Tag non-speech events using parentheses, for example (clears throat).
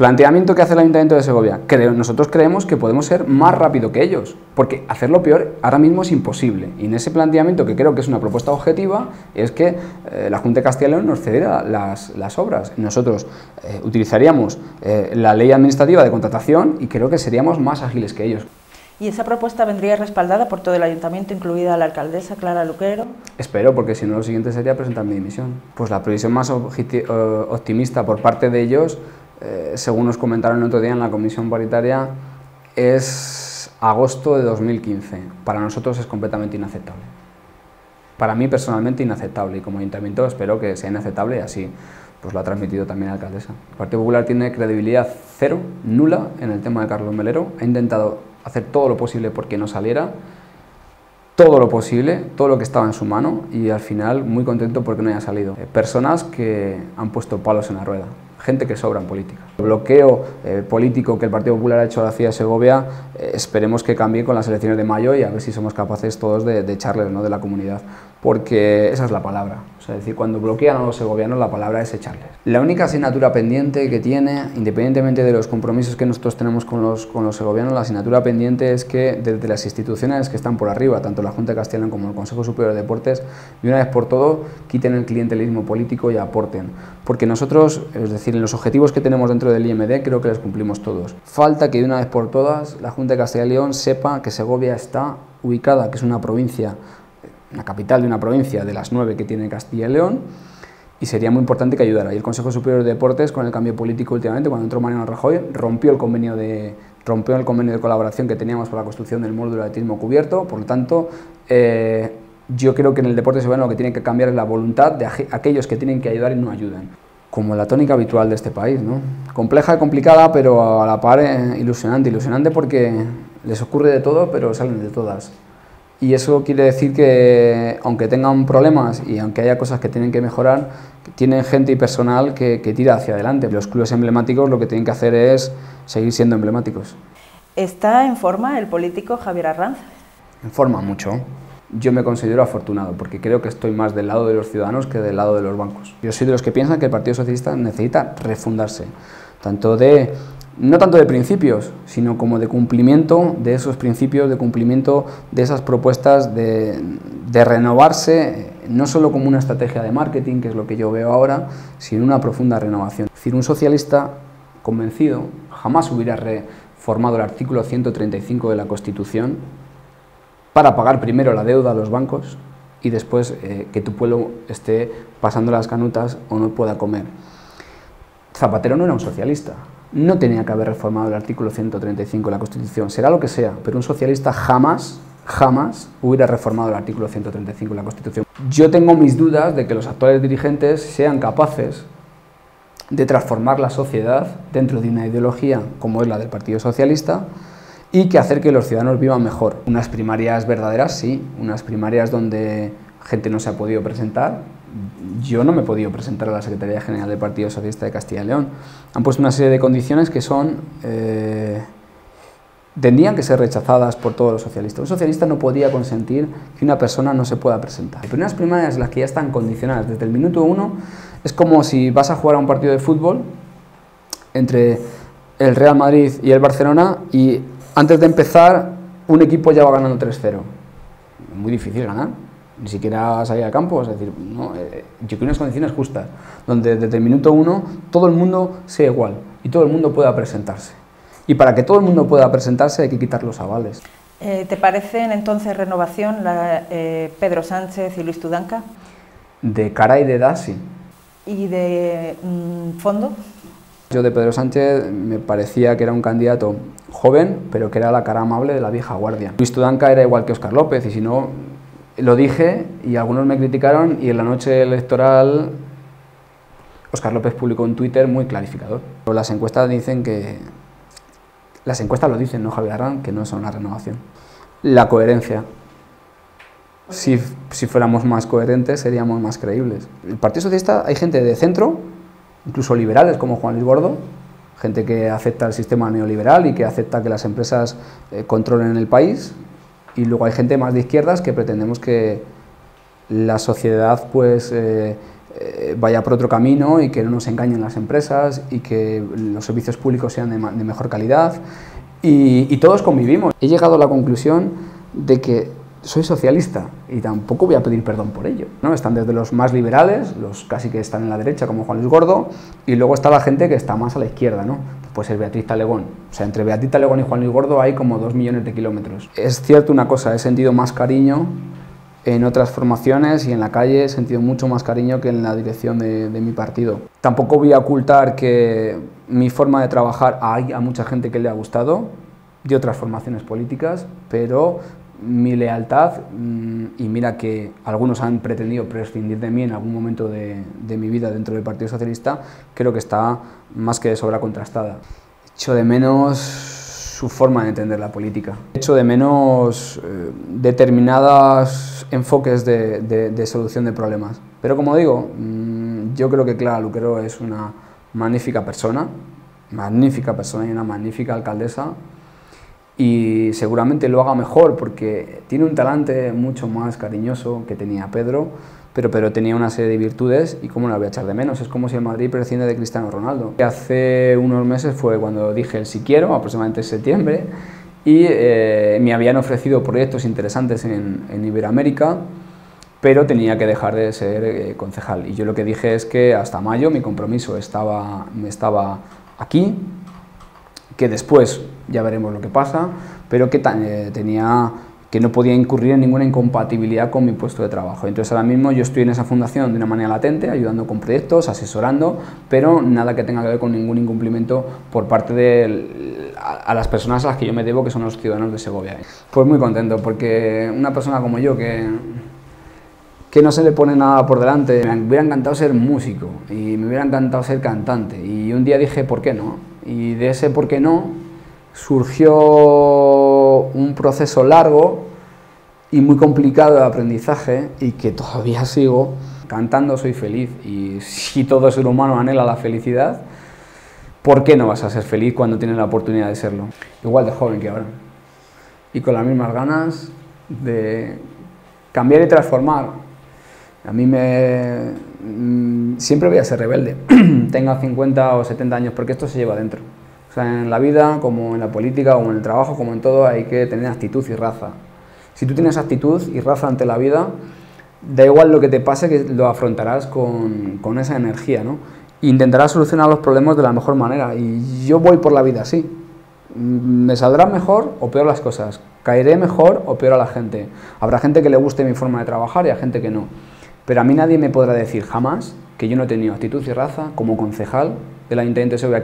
Planteamiento que hace el Ayuntamiento de Segovia. Creo, nosotros creemos que podemos ser más rápido que ellos, porque hacerlo peor ahora mismo es imposible. Y en ese planteamiento, que creo que es una propuesta objetiva, es que eh, la Junta de Castilla y León nos cediera las, las obras. Nosotros eh, utilizaríamos eh, la ley administrativa de contratación y creo que seríamos más ágiles que ellos. ¿Y esa propuesta vendría respaldada por todo el ayuntamiento, incluida la alcaldesa Clara Luquero? Espero, porque si no lo siguiente sería presentar mi dimisión. Pues la previsión más optimista por parte de ellos eh, según nos comentaron el otro día en la comisión paritaria, es agosto de 2015. Para nosotros es completamente inaceptable. Para mí personalmente inaceptable y como ayuntamiento espero que sea inaceptable y así pues lo ha transmitido también la alcaldesa. El Partido Popular tiene credibilidad cero, nula en el tema de Carlos Melero. Ha intentado hacer todo lo posible porque no saliera, todo lo posible, todo lo que estaba en su mano y al final muy contento porque no haya salido. Eh, personas que han puesto palos en la rueda gente que sobra en política. El bloqueo eh, político que el Partido Popular ha hecho a la Segovia, eh, esperemos que cambie con las elecciones de mayo y a ver si somos capaces todos de, de ¿no? de la comunidad, porque esa es la palabra. Es decir, cuando bloquean a los segovianos, la palabra es echarles. La única asignatura pendiente que tiene, independientemente de los compromisos que nosotros tenemos con los, con los segovianos, la asignatura pendiente es que desde las instituciones que están por arriba, tanto la Junta de Castilla como el Consejo Superior de Deportes, de una vez por todo, quiten el clientelismo político y aporten. Porque nosotros, es decir, en los objetivos que tenemos dentro del IMD, creo que los cumplimos todos. Falta que de una vez por todas la Junta de Castilla y León sepa que Segovia está ubicada, que es una provincia una capital de una provincia de las nueve que tiene Castilla y León, y sería muy importante que ayudara. Y el Consejo Superior de Deportes, con el cambio político últimamente, cuando entró Mariano Rajoy, rompió el convenio de, rompió el convenio de colaboración que teníamos para la construcción del módulo de atletismo cubierto, por lo tanto, eh, yo creo que en el deporte sevillano lo que tiene que cambiar es la voluntad de aquellos que tienen que ayudar y no ayudan. Como la tónica habitual de este país, ¿no? Compleja y complicada, pero a la par eh, ilusionante. Ilusionante porque les ocurre de todo, pero salen de todas. Y eso quiere decir que, aunque tengan problemas y aunque haya cosas que tienen que mejorar, tienen gente y personal que, tira hacia adelante. Los clubes emblemáticos lo que tienen que hacer es seguir siendo emblemáticos. ¿Está en forma el político Javier Arranz? En forma mucho. Yo me considero afortunado porque creo que estoy más del lado de los ciudadanos que del lado de los bancos. Yo soy de los que piensan que el Partido Socialista necesita refundarse, tanto de no tanto de principios, sino como de cumplimiento de esos principios, de cumplimiento de esas propuestas, de, renovarse, no solo como una estrategia de marketing, que es lo que yo veo ahora, sino una profunda renovación. Es decir, un socialista convencido jamás hubiera reformado el artículo 135 de la Constitución para pagar primero la deuda a los bancos y después eh, que tu pueblo esté pasando las canutas o no pueda comer. Zapatero no era un socialista, no tenía que haber reformado el artículo 135 de la Constitución, será lo que sea, pero un socialista jamás, jamás hubiera reformado el artículo 135 de la Constitución. Yo tengo mis dudas de que los actuales dirigentes sean capaces de transformar la sociedad dentro de una ideología como es la del Partido Socialista y que hacer que los ciudadanos vivan mejor. Unas primarias verdaderas, sí, unas primarias donde gente no se ha podido presentar, yo no me he podido presentar a la Secretaría General del Partido Socialista de Castilla y León. Han puesto una serie de condiciones que son... Eh, tendrían que ser rechazadas por todos los socialistas. Un socialista no podía consentir que una persona no se pueda presentar. Las primeras primarias, las que ya están condicionadas desde el minuto uno, es como si vas a jugar a un partido de fútbol entre el Real Madrid y el Barcelona y antes de empezar un equipo ya va ganando 3-0. Muy difícil ganar ni siquiera salir al campo, es decir, no, eh, yo quiero unas condiciones justas, donde desde el minuto uno todo el mundo sea igual y todo el mundo pueda presentarse. Y para que todo el mundo pueda presentarse hay que quitar los avales. Eh, ¿Te parecen entonces renovación la, eh, Pedro Sánchez y Luis Tudanca? De cara y de edad, sí. ¿Y de mm, fondo? Yo de Pedro Sánchez me parecía que era un candidato joven, pero que era la cara amable de la vieja guardia. Luis Tudanca era igual que Oscar López, y si no, lo dije y algunos me criticaron y en la noche electoral Oscar López publicó un Twitter muy clarificador. Las encuestas dicen que... Las encuestas lo dicen, no Javier Arran, que no son una renovación. La coherencia. Si, si fuéramos más coherentes seríamos más creíbles. El Partido Socialista hay gente de centro, incluso liberales como Juan Luis Gordo, gente que acepta el sistema neoliberal y que acepta que las empresas eh, controlen el país, y luego hay gente más de izquierdas que pretendemos que la sociedad pues, eh, eh, vaya por otro camino y que no nos engañen las empresas y que los servicios públicos sean de, mejor calidad y, todos convivimos. He llegado a la conclusión de que soy socialista y tampoco voy a pedir perdón por ello. ¿no? Están desde los más liberales, los casi que están en la derecha, como Juan Luis Gordo, y luego está la gente que está más a la izquierda, ¿no? Puede ser Beatriz Talegón. O sea, entre Beatriz Talegón y Juan Luis Gordo hay como dos millones de kilómetros. Es cierto una cosa, he sentido más cariño en otras formaciones y en la calle he sentido mucho más cariño que en la dirección de, mi partido. Tampoco voy a ocultar que mi forma de trabajar hay a mucha gente que le ha gustado de otras formaciones políticas, pero mi lealtad, mm, y mira que algunos han pretendido prescindir de mí en algún momento de, de mi vida dentro del Partido Socialista, creo que está más que de sobra contrastada. Echo de menos su forma de entender la política. Hecho de menos eh, determinados enfoques de, solución de problemas. Pero como digo, mm, yo creo que Clara Luquero es una magnífica persona, magnífica persona y una magnífica alcaldesa y seguramente lo haga mejor porque tiene un talante mucho más cariñoso que tenía Pedro pero, pero tenía una serie de virtudes y cómo la voy a echar de menos. Es como si el Madrid prescinde de Cristiano Ronaldo. Hace unos meses fue cuando dije el si quiero, aproximadamente en septiembre, y eh, me habían ofrecido proyectos interesantes en, en, Iberoamérica, pero tenía que dejar de ser eh, concejal. Y yo lo que dije es que hasta mayo mi compromiso estaba, estaba aquí, que después ya veremos lo que pasa, pero que eh, tenía que no podía incurrir en ninguna incompatibilidad con mi puesto de trabajo. Entonces ahora mismo yo estoy en esa fundación de una manera latente, ayudando con proyectos, asesorando, pero nada que tenga que ver con ningún incumplimiento por parte de a, las personas a las que yo me debo, que son los ciudadanos de Segovia. Pues muy contento, porque una persona como yo que que no se le pone nada por delante. Me hubiera encantado ser músico y me hubiera encantado ser cantante. Y un día dije, ¿por qué no? Y de ese por qué no surgió un proceso largo y muy complicado de aprendizaje y que todavía sigo. Cantando soy feliz y si todo ser humano anhela la felicidad, ¿por qué no vas a ser feliz cuando tienes la oportunidad de serlo? Igual de joven que ahora. Y con las mismas ganas de cambiar y transformar. A mí me... Mm, siempre voy a ser rebelde, (clears throat) tenga 50 o 70 años, porque esto se lleva dentro. O sea, en la vida, como en la política, como en el trabajo, como en todo, hay que tener actitud y raza. Si tú tienes actitud y raza ante la vida, da igual lo que te pase, que lo afrontarás con, con esa energía, ¿no? Intentarás solucionar los problemas de la mejor manera. Y yo voy por la vida así. Me saldrán mejor o peor las cosas. Caeré mejor o peor a la gente. Habrá gente que le guste mi forma de trabajar y a gente que no. Pero a mí nadie me podrá decir jamás que yo no he tenido actitud y raza como concejal del Ayuntamiento de Sevilla.